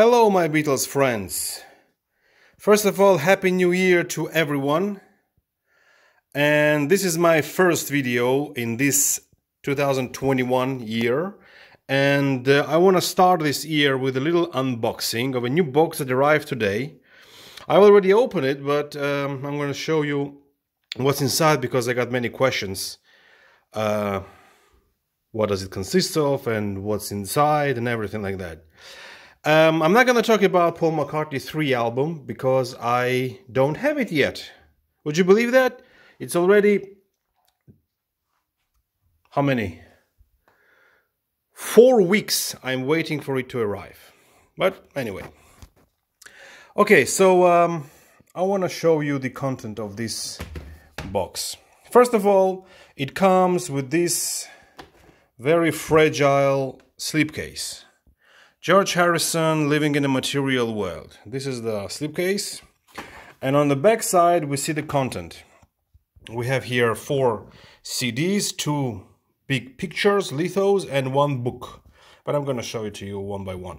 Hello, my Beatles friends. First of all, Happy New Year to everyone. And this is my first video in this 2021 year. And uh, I want to start this year with a little unboxing of a new box that arrived today. I already opened it, but um, I'm going to show you what's inside because I got many questions. Uh, what does it consist of and what's inside and everything like that. Um, I'm not going to talk about Paul McCartney 3 album because I don't have it yet. Would you believe that? It's already... How many? Four weeks I'm waiting for it to arrive. But anyway. Okay, so um, I want to show you the content of this box. First of all, it comes with this very fragile slipcase. George Harrison living in a material world. This is the slipcase. And on the back side, we see the content. We have here four CDs, two big pictures, lithos, and one book. But I'm going to show it to you one by one.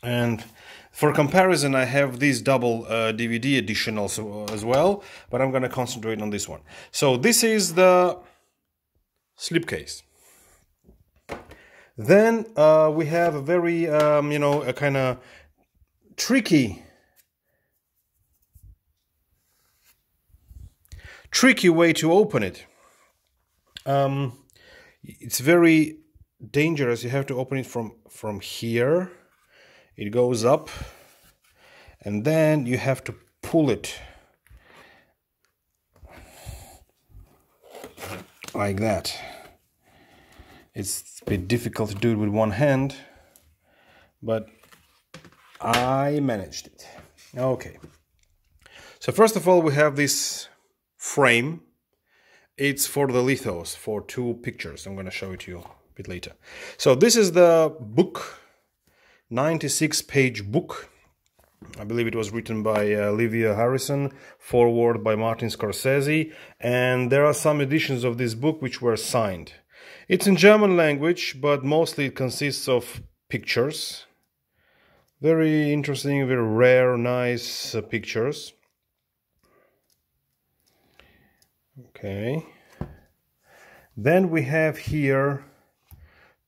And for comparison, I have this double uh, DVD edition also uh, as well, but I'm going to concentrate on this one. So this is the slipcase. Then uh, we have a very, um, you know, a kind of tricky, tricky way to open it. Um, it's very dangerous. You have to open it from from here. It goes up, and then you have to pull it like that. It's a bit difficult to do it with one hand, but I managed it. Okay. So first of all, we have this frame. It's for the lithos, for two pictures. I'm going to show it to you a bit later. So this is the book, 96 page book. I believe it was written by uh, Olivia Harrison, forward by Martin Scorsese, and there are some editions of this book which were signed. It's in German language, but mostly it consists of pictures. Very interesting, very rare, nice uh, pictures. Okay. Then we have here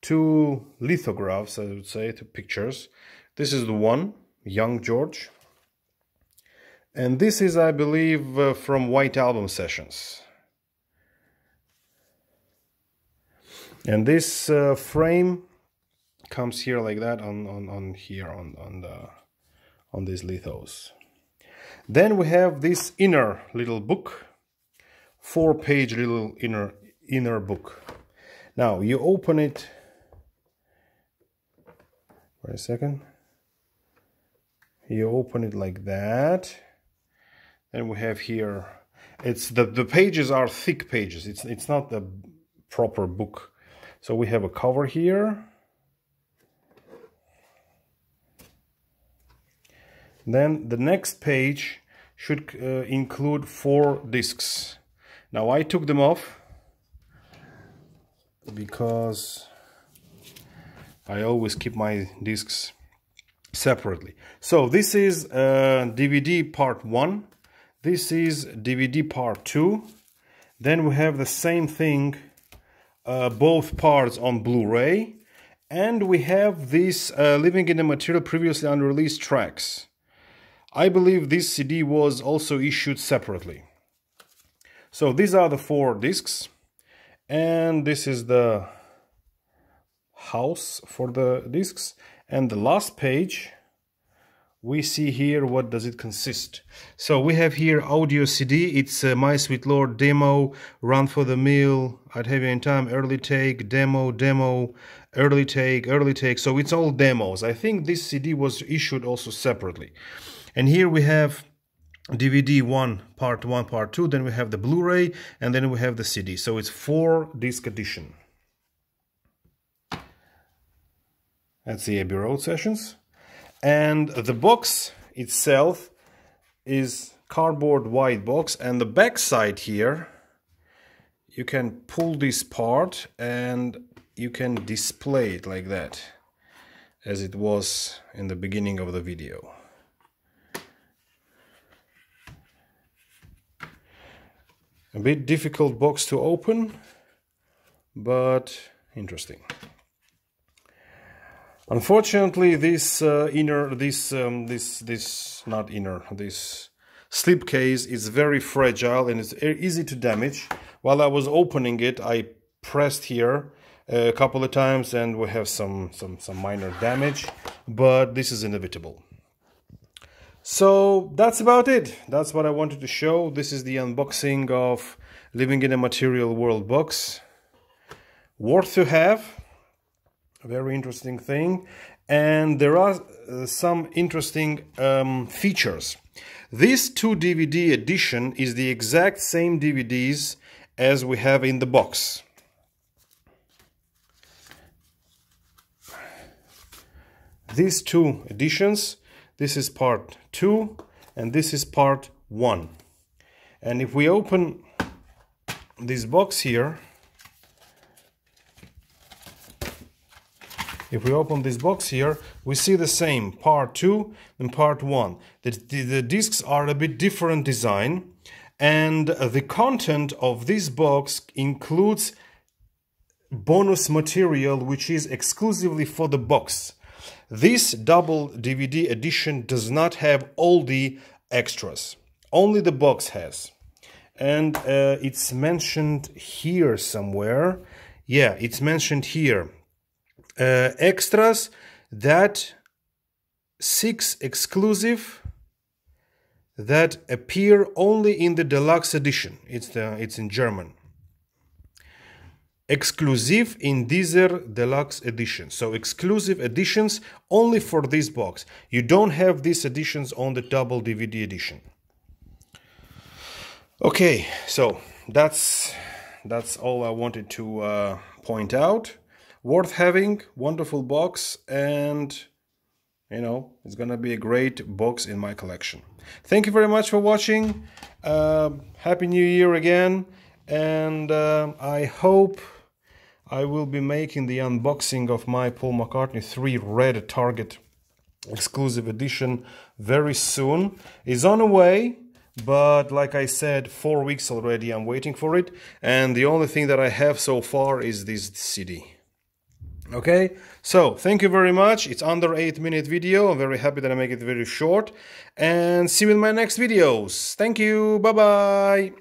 two lithographs, I would say, two pictures. This is the one, Young George. And this is, I believe, uh, from White Album Sessions. And this uh, frame comes here like that on, on, on here on, on the on these lithos. Then we have this inner little book four page little inner inner book. Now you open it. Wait a second. You open it like that. And we have here it's the the pages are thick pages. It's it's not the proper book so we have a cover here. Then the next page should uh, include four discs. Now I took them off because I always keep my discs separately. So this is uh, DVD part 1. This is DVD part 2. Then we have the same thing uh, both parts on Blu-ray and we have this uh, Living in the Material previously unreleased tracks. I believe this CD was also issued separately. So these are the four discs and this is the house for the discs and the last page we see here what does it consist. So we have here audio cd it's uh, my sweet lord demo run for the mill i'd have you anytime early take demo demo early take early take. So it's all demos. I think this cd was issued also separately. And here we have dvd 1 part 1 part 2 then we have the blu-ray and then we have the cd so it's four disc edition. That's the abbey road sessions and the box itself is cardboard white box and the back side here you can pull this part and you can display it like that as it was in the beginning of the video. A bit difficult box to open, but interesting. Unfortunately, this uh, inner, this, um, this, this, not inner, this slip case is very fragile and it's easy to damage. While I was opening it, I pressed here a couple of times and we have some, some, some minor damage, but this is inevitable. So that's about it. That's what I wanted to show. This is the unboxing of Living in a Material World box. Worth to have. A very interesting thing. And there are uh, some interesting um, features. This 2 DVD edition is the exact same DVDs as we have in the box. These two editions this is part 2 and this is part 1. And if we open this box here, if we open this box here, we see the same part 2 and part 1. The, the, the discs are a bit different design and the content of this box includes bonus material which is exclusively for the box. This double DVD edition does not have all the extras. Only the box has. And uh, it's mentioned here somewhere. Yeah, it's mentioned here. Uh, extras that six exclusive that appear only in the deluxe edition. It's the it's in German. Exclusive in dieser deluxe edition. So exclusive editions only for this box. You don't have these editions on the double dvd edition. Okay so that's that's all i wanted to uh, point out worth having wonderful box and you know it's gonna be a great box in my collection thank you very much for watching uh, happy new year again and uh, i hope I will be making the unboxing of my Paul McCartney 3 Red Target exclusive edition very soon. It's on the way, but like I said, four weeks already I'm waiting for it. And the only thing that I have so far is this CD. Okay, so thank you very much. It's under 8 minute video. I'm very happy that I make it very short. And see you in my next videos. Thank you. Bye-bye.